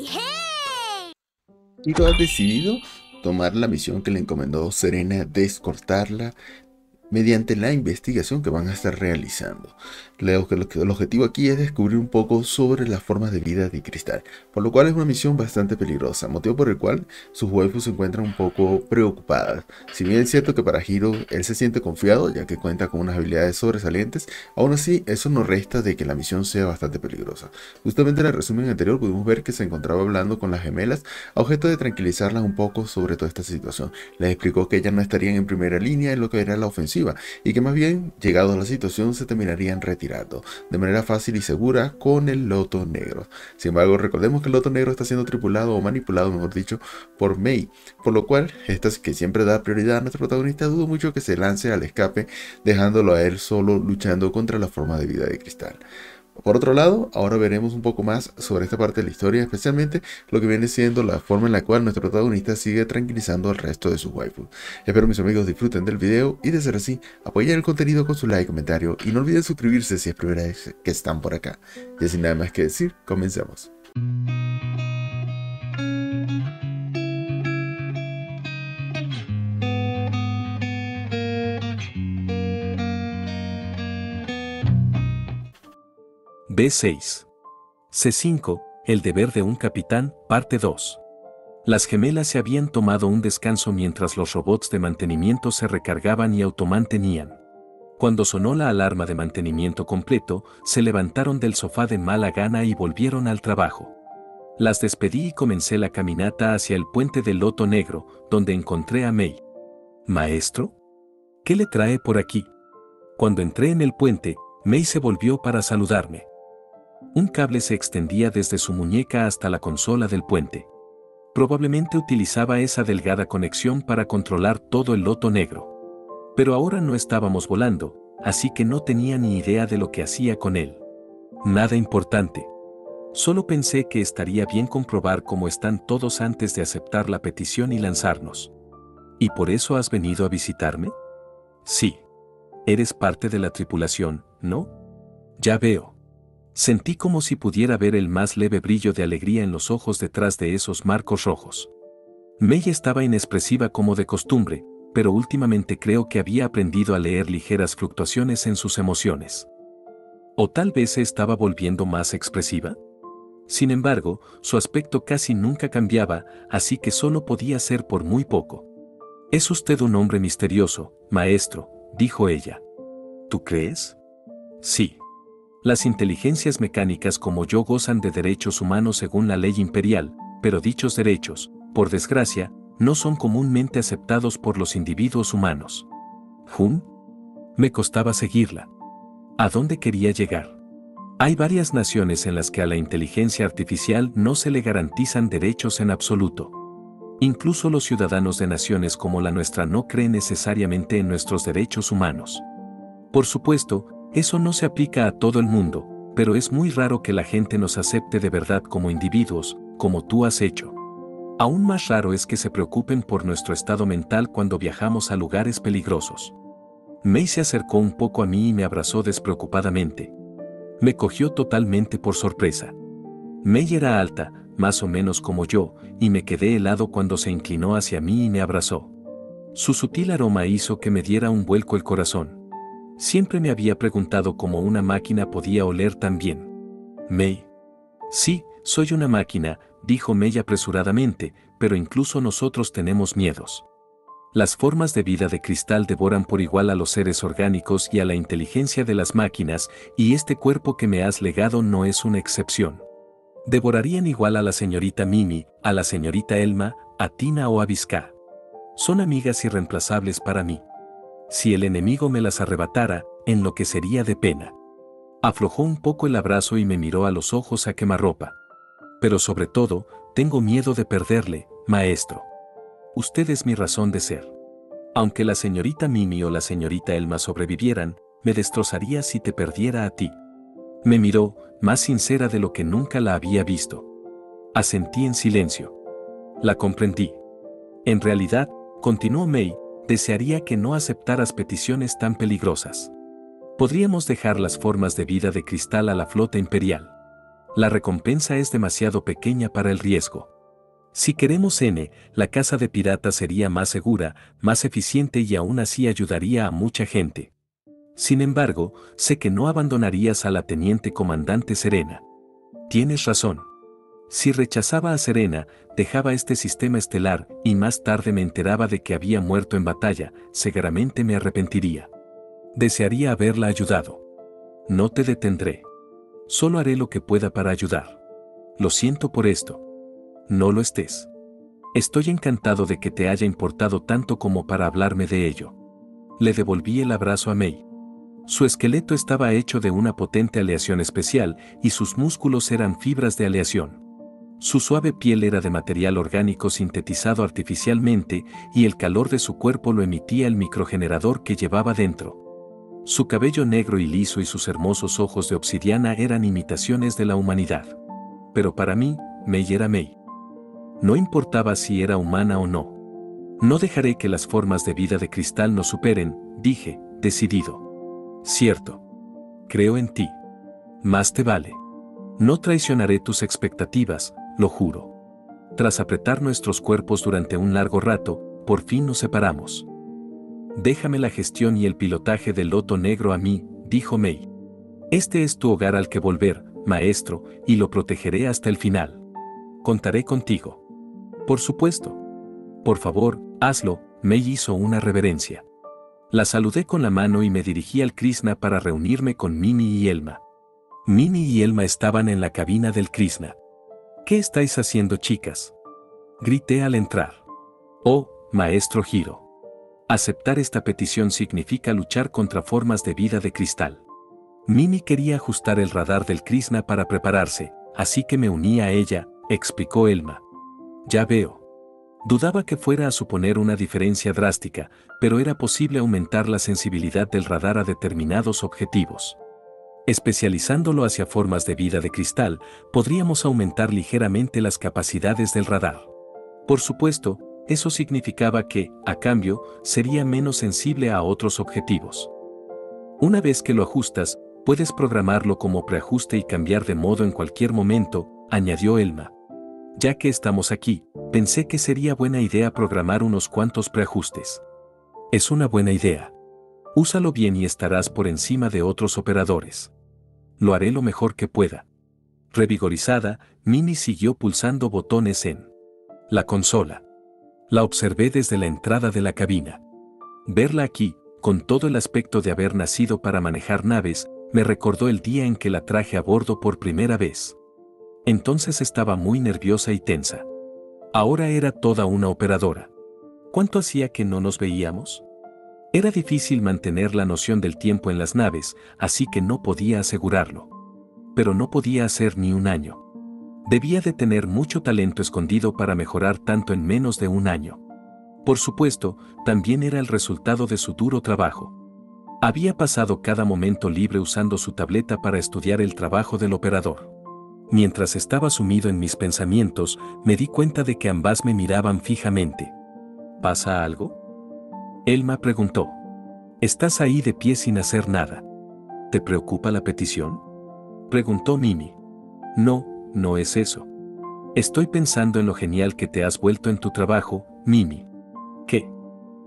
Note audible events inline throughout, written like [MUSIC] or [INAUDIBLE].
¡Hey, hey! Hiro ha decidido tomar la misión que le encomendó Serena de escortarla mediante la investigación que van a estar realizando. El objetivo aquí es descubrir un poco sobre las formas de vida de Cristal, por lo cual es una misión bastante peligrosa, motivo por el cual sus waifus se encuentran un poco preocupadas. Si bien es cierto que para Hiro él se siente confiado, ya que cuenta con unas habilidades sobresalientes, aún así eso no resta de que la misión sea bastante peligrosa. Justamente en el resumen anterior pudimos ver que se encontraba hablando con las gemelas a objeto de tranquilizarlas un poco sobre toda esta situación. Les explicó que ellas no estarían en primera línea en lo que era la ofensiva y que más bien, llegados a la situación, se terminarían retirando de manera fácil y segura con el loto negro. Sin embargo, recordemos que el loto negro está siendo tripulado o manipulado, mejor dicho, por Mei, por lo cual, esta que siempre da prioridad a nuestro protagonista, dudo mucho que se lance al escape, dejándolo a él solo luchando contra la forma de vida de cristal. Por otro lado, ahora veremos un poco más sobre esta parte de la historia, especialmente lo que viene siendo la forma en la cual nuestro protagonista sigue tranquilizando al resto de sus waifus. Espero mis amigos disfruten del video y de ser así, apoyen el contenido con su like, comentario y no olviden suscribirse si es primera vez que están por acá. Y sin nada más que decir, comencemos. B6. C5. El deber de un capitán, parte 2. Las gemelas se habían tomado un descanso mientras los robots de mantenimiento se recargaban y automantenían. Cuando sonó la alarma de mantenimiento completo, se levantaron del sofá de mala gana y volvieron al trabajo. Las despedí y comencé la caminata hacia el puente del Loto Negro, donde encontré a May. ¿Maestro? ¿Qué le trae por aquí? Cuando entré en el puente, May se volvió para saludarme. Un cable se extendía desde su muñeca hasta la consola del puente. Probablemente utilizaba esa delgada conexión para controlar todo el loto negro. Pero ahora no estábamos volando, así que no tenía ni idea de lo que hacía con él. Nada importante. Solo pensé que estaría bien comprobar cómo están todos antes de aceptar la petición y lanzarnos. ¿Y por eso has venido a visitarme? Sí. Eres parte de la tripulación, ¿no? Ya veo. Sentí como si pudiera ver el más leve brillo de alegría en los ojos detrás de esos marcos rojos. May estaba inexpresiva como de costumbre, pero últimamente creo que había aprendido a leer ligeras fluctuaciones en sus emociones. ¿O tal vez se estaba volviendo más expresiva? Sin embargo, su aspecto casi nunca cambiaba, así que solo podía ser por muy poco. Es usted un hombre misterioso, maestro, dijo ella. ¿Tú crees? Sí. Las inteligencias mecánicas como yo gozan de derechos humanos según la ley imperial, pero dichos derechos, por desgracia, no son comúnmente aceptados por los individuos humanos. ¿Jun? Me costaba seguirla. ¿A dónde quería llegar? Hay varias naciones en las que a la inteligencia artificial no se le garantizan derechos en absoluto. Incluso los ciudadanos de naciones como la nuestra no creen necesariamente en nuestros derechos humanos. Por supuesto, eso no se aplica a todo el mundo, pero es muy raro que la gente nos acepte de verdad como individuos, como tú has hecho. Aún más raro es que se preocupen por nuestro estado mental cuando viajamos a lugares peligrosos. May se acercó un poco a mí y me abrazó despreocupadamente. Me cogió totalmente por sorpresa. May era alta, más o menos como yo, y me quedé helado cuando se inclinó hacia mí y me abrazó. Su sutil aroma hizo que me diera un vuelco el corazón. Siempre me había preguntado cómo una máquina podía oler tan bien. May. Sí, soy una máquina, dijo May apresuradamente, pero incluso nosotros tenemos miedos. Las formas de vida de cristal devoran por igual a los seres orgánicos y a la inteligencia de las máquinas, y este cuerpo que me has legado no es una excepción. Devorarían igual a la señorita Mimi, a la señorita Elma, a Tina o a Vizca. Son amigas irreemplazables para mí. Si el enemigo me las arrebatara, enloquecería de pena. Aflojó un poco el abrazo y me miró a los ojos a quemarropa. Pero sobre todo, tengo miedo de perderle, maestro. Usted es mi razón de ser. Aunque la señorita Mimi o la señorita Elma sobrevivieran, me destrozaría si te perdiera a ti. Me miró, más sincera de lo que nunca la había visto. Asentí en silencio. La comprendí. En realidad, continuó May, desearía que no aceptaras peticiones tan peligrosas. Podríamos dejar las formas de vida de cristal a la flota imperial. La recompensa es demasiado pequeña para el riesgo. Si queremos N, la casa de piratas sería más segura, más eficiente y aún así ayudaría a mucha gente. Sin embargo, sé que no abandonarías a la teniente comandante Serena. Tienes razón. Si rechazaba a Serena, dejaba este sistema estelar y más tarde me enteraba de que había muerto en batalla, seguramente me arrepentiría. Desearía haberla ayudado. No te detendré. Solo haré lo que pueda para ayudar. Lo siento por esto no lo estés. Estoy encantado de que te haya importado tanto como para hablarme de ello. Le devolví el abrazo a May. Su esqueleto estaba hecho de una potente aleación especial y sus músculos eran fibras de aleación. Su suave piel era de material orgánico sintetizado artificialmente y el calor de su cuerpo lo emitía el microgenerador que llevaba dentro. Su cabello negro y liso y sus hermosos ojos de obsidiana eran imitaciones de la humanidad. Pero para mí, May era May. No importaba si era humana o no. No dejaré que las formas de vida de cristal nos superen, dije, decidido. Cierto. Creo en ti. Más te vale. No traicionaré tus expectativas, lo juro. Tras apretar nuestros cuerpos durante un largo rato, por fin nos separamos. Déjame la gestión y el pilotaje del loto negro a mí, dijo May. Este es tu hogar al que volver, maestro, y lo protegeré hasta el final. Contaré contigo. Por supuesto. Por favor, hazlo, me hizo una reverencia. La saludé con la mano y me dirigí al Krishna para reunirme con Mimi y Elma. Mimi y Elma estaban en la cabina del Krishna. ¿Qué estáis haciendo, chicas? Grité al entrar. Oh, maestro Giro. Aceptar esta petición significa luchar contra formas de vida de cristal. Mimi quería ajustar el radar del Krishna para prepararse, así que me uní a ella, explicó Elma. Ya veo. Dudaba que fuera a suponer una diferencia drástica, pero era posible aumentar la sensibilidad del radar a determinados objetivos. Especializándolo hacia formas de vida de cristal, podríamos aumentar ligeramente las capacidades del radar. Por supuesto, eso significaba que, a cambio, sería menos sensible a otros objetivos. Una vez que lo ajustas, puedes programarlo como preajuste y cambiar de modo en cualquier momento, añadió Elma. Ya que estamos aquí, pensé que sería buena idea programar unos cuantos preajustes. Es una buena idea. Úsalo bien y estarás por encima de otros operadores. Lo haré lo mejor que pueda. Revigorizada, Mini siguió pulsando botones en la consola. La observé desde la entrada de la cabina. Verla aquí, con todo el aspecto de haber nacido para manejar naves, me recordó el día en que la traje a bordo por primera vez. Entonces estaba muy nerviosa y tensa. Ahora era toda una operadora. ¿Cuánto hacía que no nos veíamos? Era difícil mantener la noción del tiempo en las naves, así que no podía asegurarlo. Pero no podía hacer ni un año. Debía de tener mucho talento escondido para mejorar tanto en menos de un año. Por supuesto, también era el resultado de su duro trabajo. Había pasado cada momento libre usando su tableta para estudiar el trabajo del operador. Mientras estaba sumido en mis pensamientos, me di cuenta de que ambas me miraban fijamente. ¿Pasa algo? Elma preguntó. Estás ahí de pie sin hacer nada. ¿Te preocupa la petición? Preguntó Mimi. No, no es eso. Estoy pensando en lo genial que te has vuelto en tu trabajo, Mimi. ¿Qué?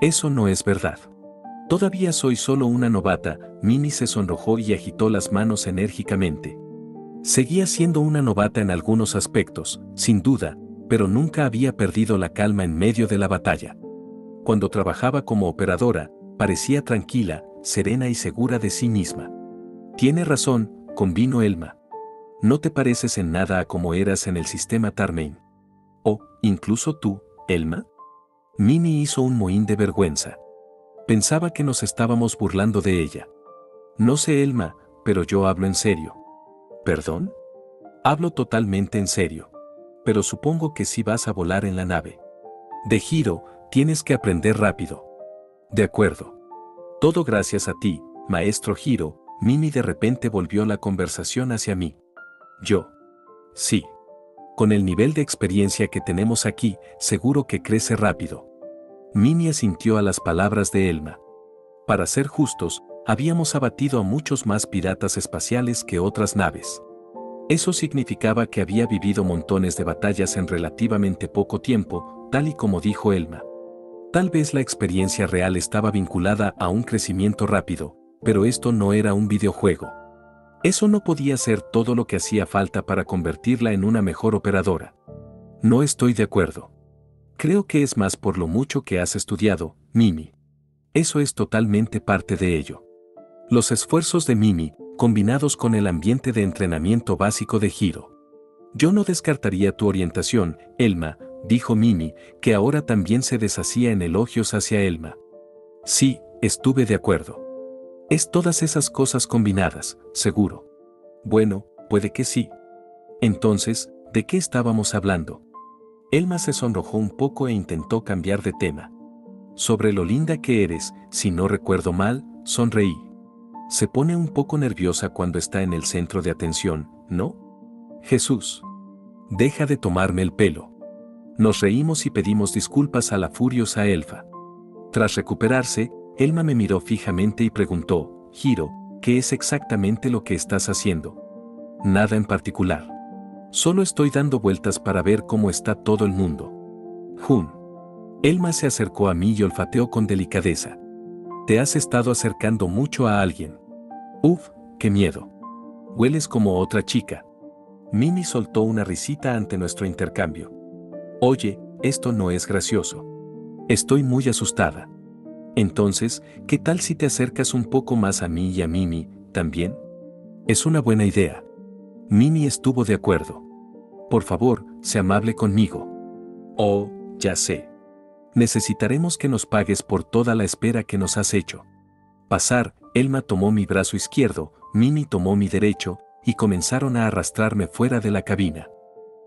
Eso no es verdad. Todavía soy solo una novata, Mimi se sonrojó y agitó las manos enérgicamente. Seguía siendo una novata en algunos aspectos, sin duda, pero nunca había perdido la calma en medio de la batalla. Cuando trabajaba como operadora, parecía tranquila, serena y segura de sí misma. Tiene razón, convino Elma. No te pareces en nada a como eras en el sistema Tarmain. O, incluso tú, Elma. Mimi hizo un mohín de vergüenza. Pensaba que nos estábamos burlando de ella. No sé, Elma, pero yo hablo en serio. ¿Perdón? Hablo totalmente en serio. Pero supongo que sí vas a volar en la nave. De giro, tienes que aprender rápido. De acuerdo. Todo gracias a ti, maestro Giro, Mimi de repente volvió la conversación hacia mí. Yo. Sí. Con el nivel de experiencia que tenemos aquí, seguro que crece rápido. Mimi asintió a las palabras de Elma. Para ser justos, habíamos abatido a muchos más piratas espaciales que otras naves. Eso significaba que había vivido montones de batallas en relativamente poco tiempo, tal y como dijo Elma. Tal vez la experiencia real estaba vinculada a un crecimiento rápido, pero esto no era un videojuego. Eso no podía ser todo lo que hacía falta para convertirla en una mejor operadora. No estoy de acuerdo. Creo que es más por lo mucho que has estudiado, Mimi. Eso es totalmente parte de ello. Los esfuerzos de Mimi, combinados con el ambiente de entrenamiento básico de Giro. Yo no descartaría tu orientación, Elma, dijo Mimi, que ahora también se deshacía en elogios hacia Elma. Sí, estuve de acuerdo. Es todas esas cosas combinadas, seguro. Bueno, puede que sí. Entonces, ¿de qué estábamos hablando? Elma se sonrojó un poco e intentó cambiar de tema. Sobre lo linda que eres, si no recuerdo mal, sonreí. Se pone un poco nerviosa cuando está en el centro de atención, ¿no? Jesús. Deja de tomarme el pelo. Nos reímos y pedimos disculpas a la furiosa elfa. Tras recuperarse, Elma me miró fijamente y preguntó, Giro, ¿qué es exactamente lo que estás haciendo? Nada en particular. Solo estoy dando vueltas para ver cómo está todo el mundo. Jun. Elma se acercó a mí y olfateó con delicadeza. Te has estado acercando mucho a alguien. Uf, qué miedo. Hueles como otra chica. Mimi soltó una risita ante nuestro intercambio. Oye, esto no es gracioso. Estoy muy asustada. Entonces, ¿qué tal si te acercas un poco más a mí y a Mimi, también? Es una buena idea. Mimi estuvo de acuerdo. Por favor, sé amable conmigo. Oh, ya sé. Necesitaremos que nos pagues por toda la espera que nos has hecho. Pasar, Elma tomó mi brazo izquierdo, Mimi tomó mi derecho, y comenzaron a arrastrarme fuera de la cabina.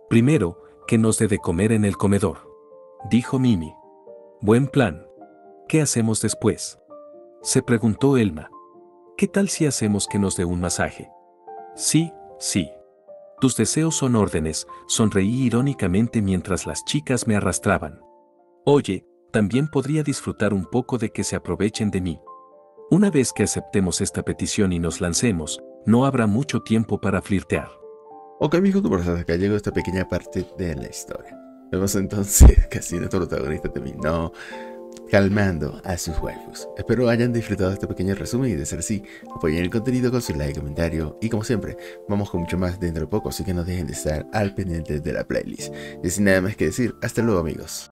Primero, que nos dé de comer en el comedor. Dijo Mimi. Buen plan. ¿Qué hacemos después? Se preguntó Elma. ¿Qué tal si hacemos que nos dé un masaje? Sí, sí. Tus deseos son órdenes, sonreí irónicamente mientras las chicas me arrastraban. Oye, también podría disfrutar un poco de que se aprovechen de mí. Una vez que aceptemos esta petición y nos lancemos, no habrá mucho tiempo para flirtear. Ok amigos, por acá llegó esta pequeña parte de la historia. Vemos entonces [LAUGHS] que así nuestro protagonista terminó calmando a sus waifus. Espero hayan disfrutado este pequeño resumen y de ser así, apoyen el contenido con su like, comentario y como siempre, vamos con mucho más dentro de poco, así que no dejen de estar al pendiente de la playlist. Y sin nada más que decir, hasta luego amigos.